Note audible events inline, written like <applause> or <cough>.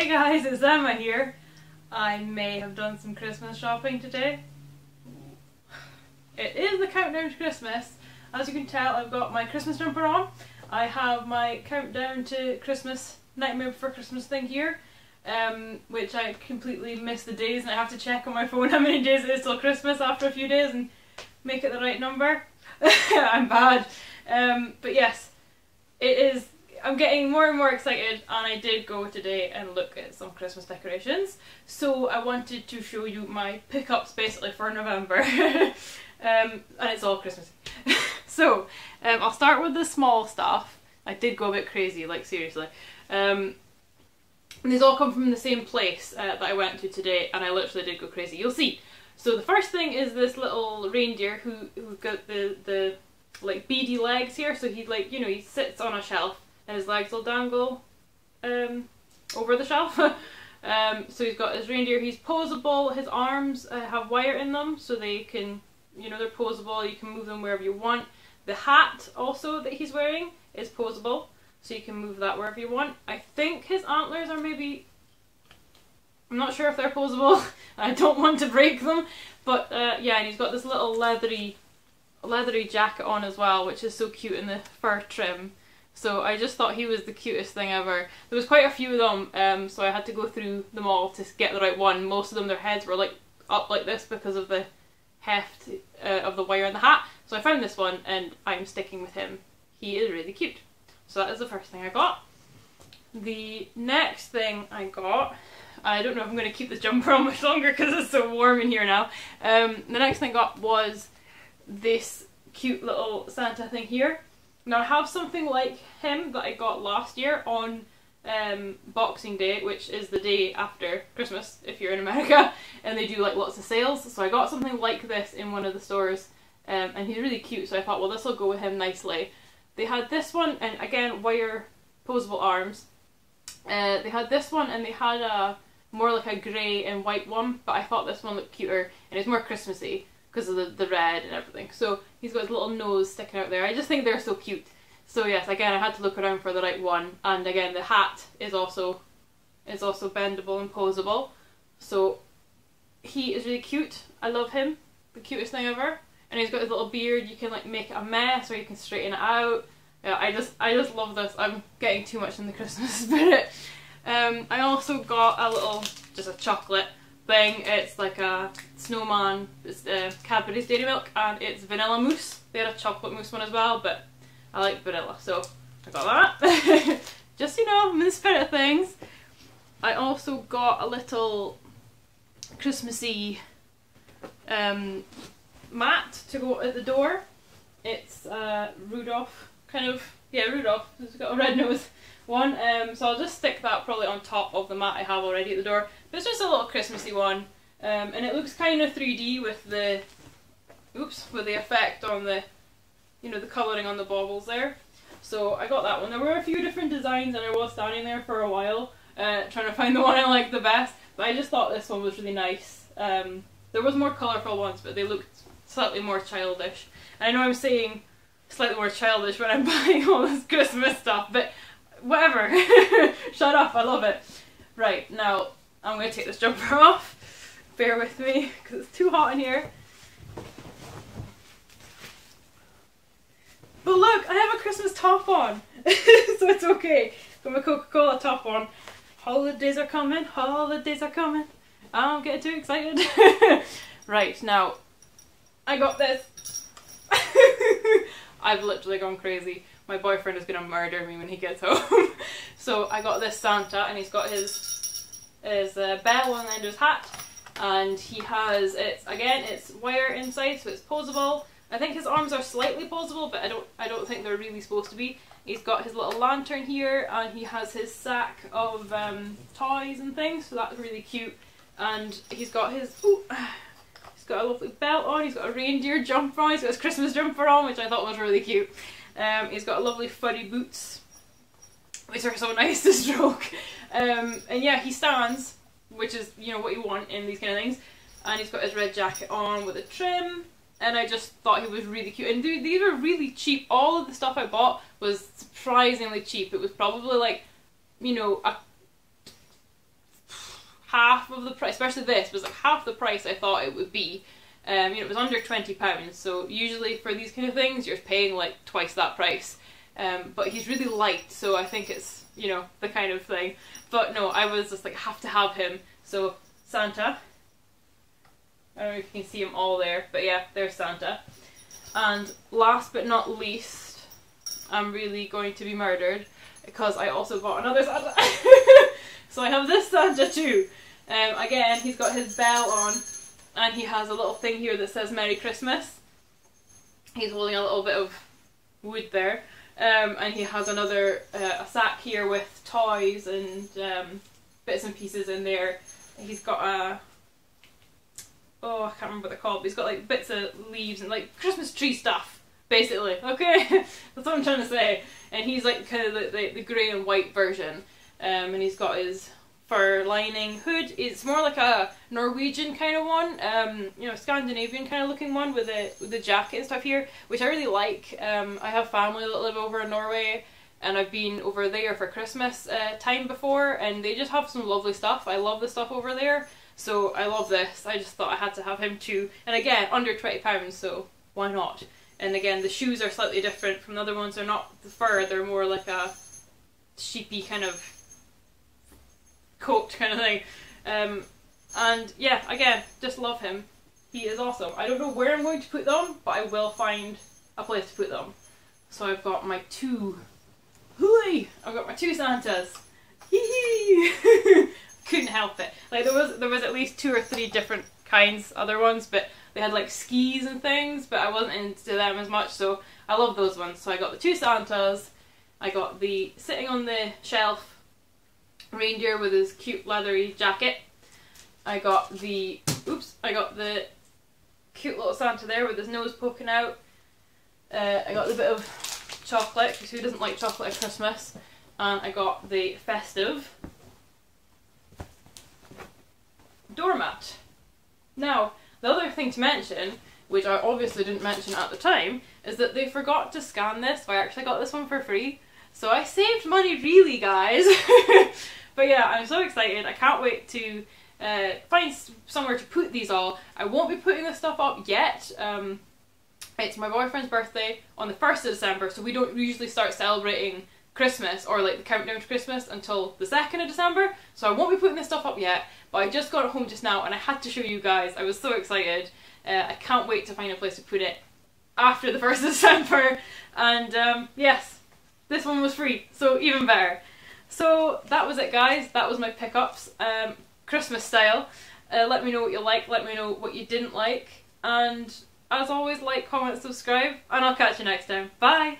Hey guys, it's Emma here. I may have done some Christmas shopping today. It is the countdown to Christmas. As you can tell, I've got my Christmas jumper on. I have my countdown to Christmas, Nightmare Before Christmas thing here, um, which I completely miss the days and I have to check on my phone <laughs> how many days it is till Christmas after a few days and make it the right number. <laughs> I'm bad. Um, but yes, it is I'm getting more and more excited and I did go today and look at some Christmas decorations. So I wanted to show you my pickups basically for November. <laughs> um, and it's all Christmas. <laughs> so um, I'll start with the small stuff. I did go a bit crazy, like seriously. Um, these all come from the same place uh, that I went to today and I literally did go crazy. You'll see. So the first thing is this little reindeer who, who got the, the like beady legs here. So he like, you know, he sits on a shelf and his legs will dangle um, over the shelf. <laughs> um, so he's got his reindeer, he's posable, his arms uh, have wire in them so they can, you know, they're posable, you can move them wherever you want. The hat also that he's wearing is posable, so you can move that wherever you want. I think his antlers are maybe, I'm not sure if they're posable, <laughs> I don't want to break them, but uh, yeah, and he's got this little leathery leathery jacket on as well, which is so cute in the fur trim. So I just thought he was the cutest thing ever. There was quite a few of them, um, so I had to go through them all to get the right one. Most of them, their heads were like up like this because of the heft uh, of the wire in the hat. So I found this one and I'm sticking with him. He is really cute. So that is the first thing I got. The next thing I got, I don't know if I'm going to keep this jumper on much longer because it's so warm in here now. Um, the next thing I got was this cute little Santa thing here. Now I have something like him that I got last year on um, Boxing Day, which is the day after Christmas if you're in America, <laughs> and they do like lots of sales. So I got something like this in one of the stores, um, and he's really cute. So I thought, well, this will go with him nicely. They had this one, and again, wire posable arms. Uh, they had this one, and they had a more like a grey and white one, but I thought this one looked cuter, and it's more Christmassy because of the, the red and everything. So he's got his little nose sticking out there. I just think they're so cute. So yes, again, I had to look around for the right one. And again, the hat is also is also bendable and posable. So he is really cute. I love him. The cutest thing ever. And he's got his little beard. You can like make it a mess or you can straighten it out. Yeah, I just I just love this. I'm getting too much in the Christmas <laughs> spirit. Um, I also got a little, just a chocolate thing. It's like a snowman, it's uh, Cadbury's Dairy Milk, and it's vanilla mousse. They had a chocolate mousse one as well, but I like vanilla, so I got that. <laughs> Just, you know, I'm in the spirit of things. I also got a little Christmassy um, mat to go at the door. It's uh, Rudolph, kind of, yeah, Rudolph. It's got a red <laughs> nose one. Um, so I'll just stick that probably on top of the mat I have already at the door. But it's just a little Christmassy one. Um, and it looks kind of 3D with the, oops, with the effect on the, you know, the colouring on the baubles there. So I got that one. There were a few different designs and I was standing there for a while uh, trying to find <laughs> the one I liked the best. But I just thought this one was really nice. Um, there was more colourful ones, but they looked slightly more childish. And I know I'm saying slightly more childish when I'm <laughs> buying all this Christmas stuff, but whatever. <laughs> Shut up, I love it. Right, now I'm going to take this jumper <laughs> off. Bear with me, because it's too hot in here. But look, I have a Christmas top on, <laughs> so it's okay. Got my Coca-Cola top on. Holidays are coming, holidays are coming. I'm getting too excited. <laughs> right, now, I got this. I've literally gone crazy my boyfriend is gonna murder me when he gets home. so I got this Santa and he's got his his uh, bell on the end of his hat and he has it's again it's wire inside so it's posable. I think his arms are slightly posable but I don't I don't think they're really supposed to be. He's got his little lantern here and he has his sack of um, toys and things so that's really cute and he's got his ooh, <sighs> he's got a lovely belt on, he's got a reindeer jumper on, he's got his Christmas jumper on which I thought was really cute. Um, he's got lovely furry boots, which are so nice <laughs> to stroke. Um, and yeah, he stands, which is, you know, what you want in these kind of things. And he's got his red jacket on with a trim. And I just thought he was really cute. And dude, these were really cheap. All of the stuff I bought was surprisingly cheap. It was probably like, you know, a half of the price, especially this was like half the price I thought it would be. Um, you know, it was under twenty pounds, so usually for these kind of things, you're paying like twice that price. Um, but he's really light, so I think it's you know the kind of thing. But no, I was just like have to have him. So Santa. I don't know if you can see them all there, but yeah, there's Santa. And last but not least, I'm really going to be murdered because I also got another Santa. <laughs> so I have this Santa too. Um, again, he's got his bell on and he has a little thing here that says Merry Christmas. He's holding a little bit of wood there. Um, and he has another uh, a sack here with toys and um, bits and pieces in there. He's got a oh I can't remember what they're called, but he's got like bits of leaves and like Christmas tree stuff, basically. <laughs> Okay, that's what I'm trying to say. And he's like kind of the, the, the grey and white version, um, and he's got his fur lining hood. It's more like a Norwegian kind of one, um, you know, Scandinavian kind of looking one with the with the jacket and stuff here, which I really like. Um, I have family that live over in Norway, and I've been over there for Christmas uh, time before, and they just have some lovely stuff. I love the stuff over there, so I love this. I just thought I had to have him too, and again, under twenty pounds, so why not? And again, the shoes are slightly different from the other ones. They're not the fur; they're more like a sheepy kind of coat <laughs> kind of thing. Um, and yeah, again, just love him. He is awesome. I don't know where I'm going to put them, but I will find a place to put them. So I've got my two. Hooey! I've got my two Santas. Hee Hee <laughs> Couldn't help it. Like there was there was at least two or three different kinds, other ones, but they had like skis and things, but I wasn't into them as much, so I love those ones. So I got the two Santas. I got the sitting on the shelf reindeer with his cute leathery jacket. I got the, oops, I got the cute little Santa there with his nose poking out. Uh, I got the bit of chocolate, because who doesn't like chocolate at Christmas? And I got the festive doormat. Now, the other thing to mention, which I obviously didn't mention at the time, is that they forgot to scan this, I actually got this one for free. So I saved money really, guys. <laughs> But yeah, I'm so excited. I can't wait to uh, find somewhere to put these all. I won't be putting this stuff up yet. Um, it's my boyfriend's birthday on the 1st of December, so we don't usually start celebrating Christmas or like the countdown to Christmas until the 2nd of December. So I won't be putting this stuff up yet, but I just got it home just now and I had to show you guys. I was so excited. Uh, I can't wait to find a place to put it after the <laughs> 1st of December. And um, yes, this one was free, so even better. So that was it guys, that was my pickups, um, Christmas style. Uh, let me know what you like, let me know what you didn't like, and as always like, comment, subscribe, and I'll catch you next time. Bye!